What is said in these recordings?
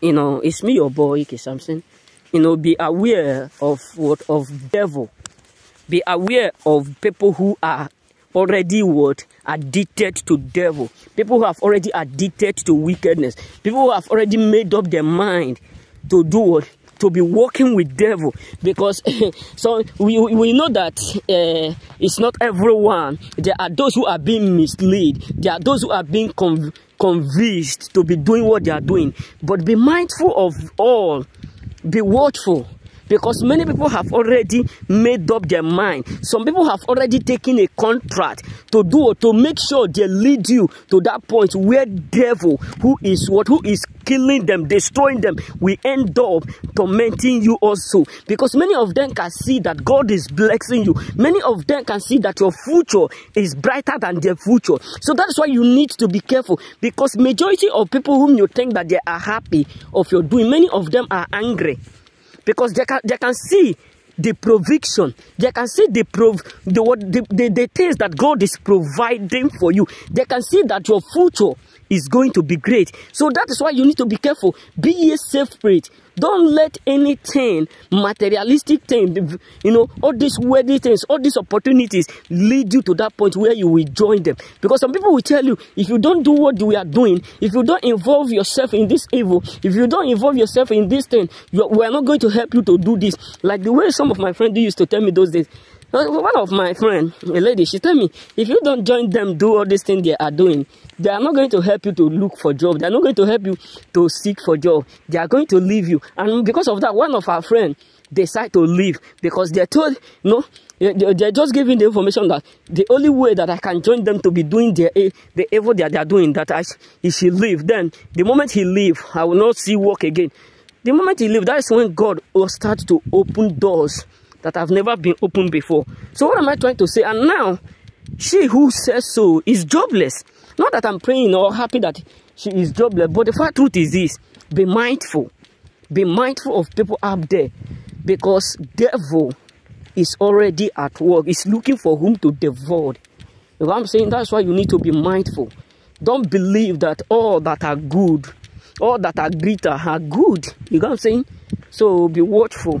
you know, it's me, your boy, Ike Samson. You know, be aware of what of devil. Be aware of people who are already what addicted to devil. People who have already addicted to wickedness. People who have already made up their mind to do what to be working with devil because so we, we know that uh, it's not everyone. There are those who are being misled. There are those who are being conv- convinced to be doing what they are doing. But be mindful of all. Be watchful because many people have already made up their mind. Some people have already taken a contract to do to make sure they lead you to that point where devil, who is what, who is killing them, destroying them, we end up tormenting you also. Because many of them can see that God is blessing you. Many of them can see that your future is brighter than their future. So that's why you need to be careful. Because majority of people whom you think that they are happy of your doing, many of them are angry because they can they can see the provision. They can see the prov the what the, the, the things that god is providing for you. They can see that your future is going to be great. So that is why you need to be careful. Be a safe spirit don't let anything materialistic thing you know all these worldly things all these opportunities lead you to that point where you will join them. Because some people will tell you if you don't do what we are doing if you don't involve yourself in this evil if you don't involve yourself in this thing you, we are not going to help you to do this. Like the way some of my friends used to tell me those days one of my friend, a lady, she tell me, if you don't join them, do all these things they are doing, they are not going to help you to look for job. They are not going to help you to seek for job. They are going to leave you. And because of that, one of our friend decide to leave because they're told, you know, they're just giving the information that the only way that I can join them to be doing their, the evil that they are doing, that I, he should leave. Then, the moment he leave, I will not see work again. The moment he leave, that is when God will start to open doors that have never been opened before. So what am I trying to say? And now, she who says so is jobless. Not that I'm praying or happy that she is jobless, but the fact truth is this: be mindful, be mindful of people out there, because devil is already at work. Is looking for whom to devour. You know what I'm saying? That's why you need to be mindful. Don't believe that all that are good, all that are greater are good. You know what I'm saying? So be watchful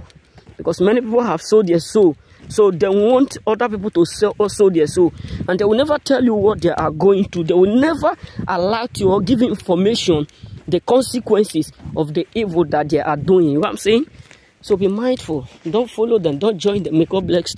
because many people have sold their soul. So they want other people to sell also their soul. And they will never tell you what they are going to they will never allow you or give information the consequences of the evil that they are doing. You know what i'm saying? So be mindful. Don't follow them. Don't join them. May god bless